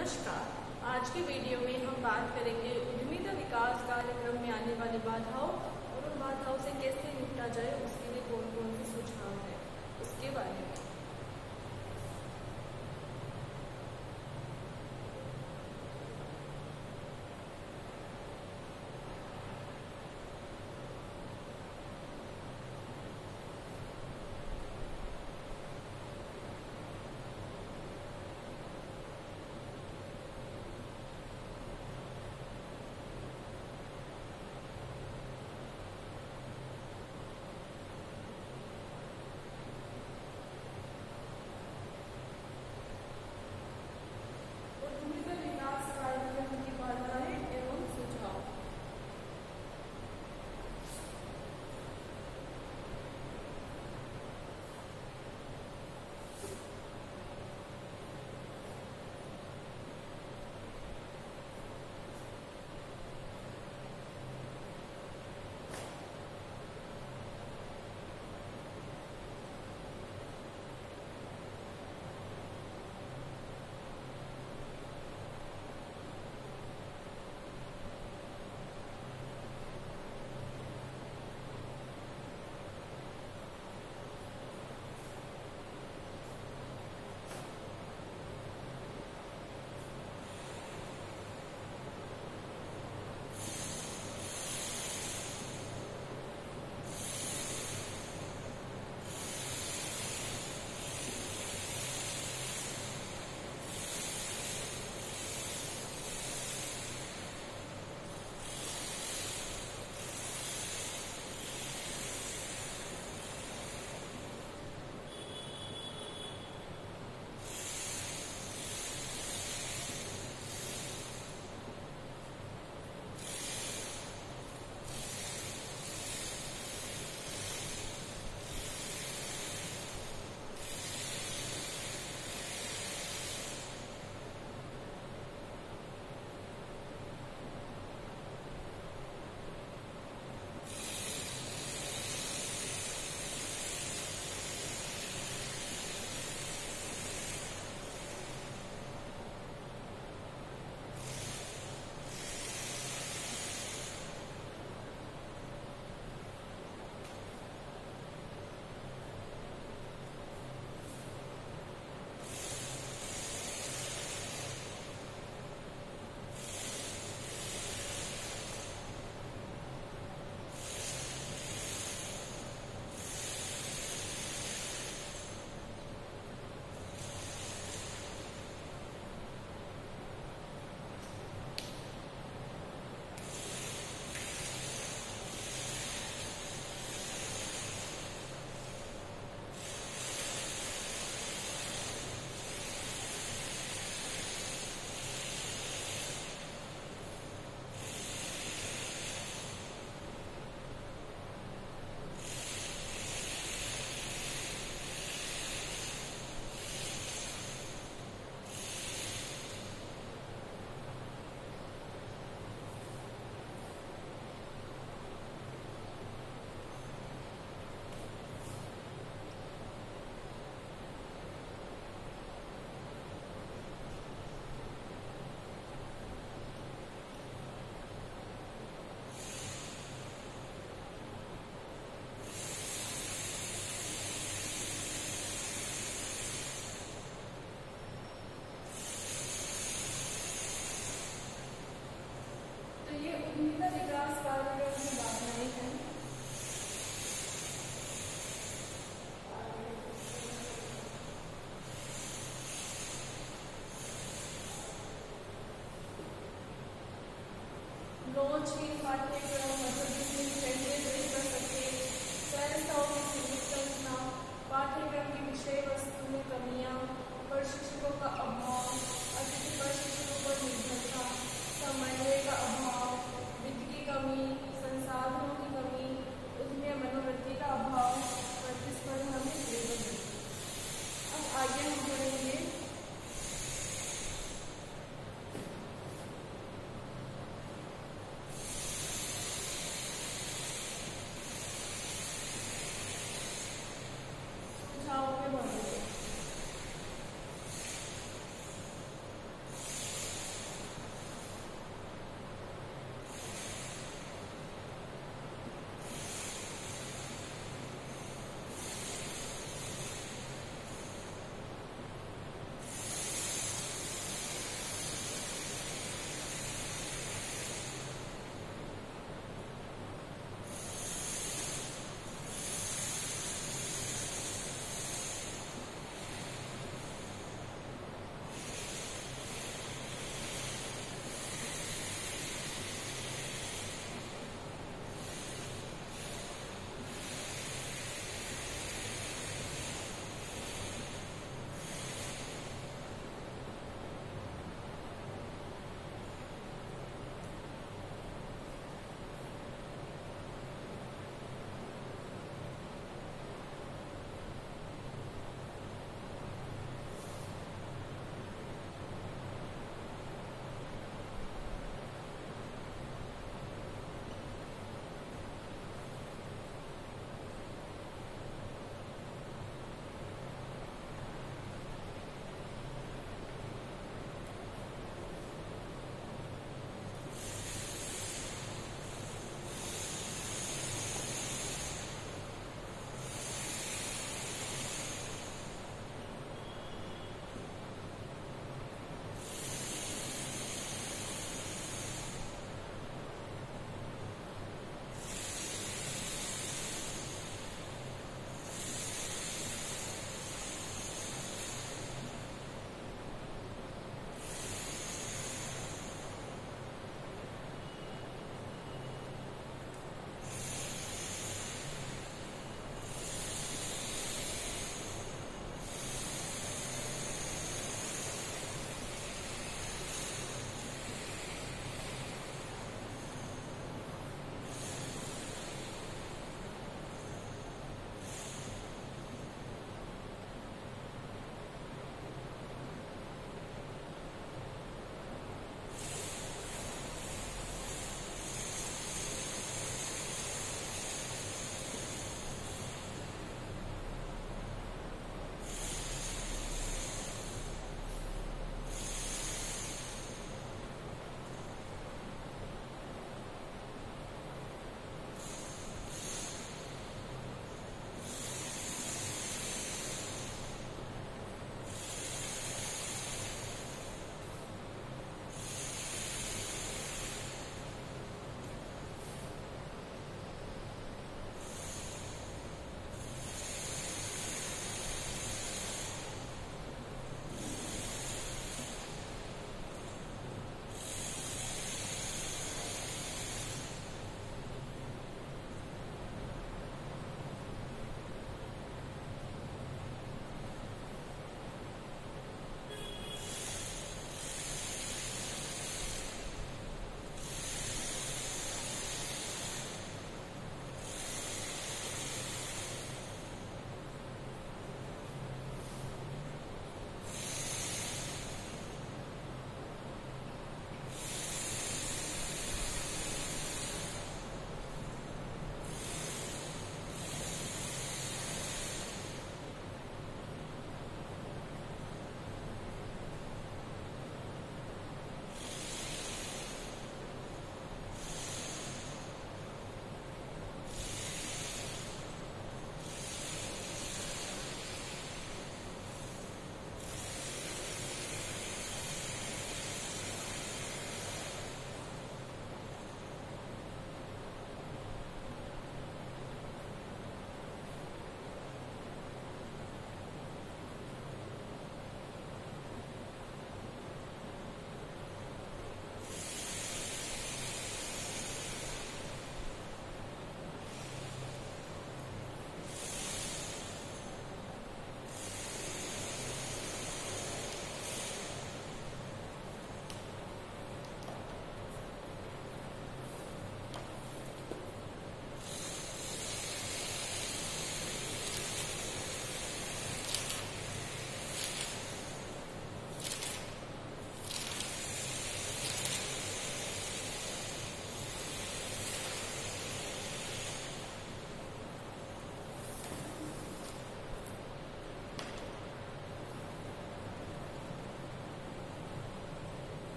नमस्कार। आज के वीडियो में हम बात करेंगे उद्यमिता विकास कार्यक्रम में आने वाली बाधाओं और उन बाधाओं से कैसे निपटा जाए, उसके लिए कौन कौन से सुझाव है, उसके बारे में। mostly in particular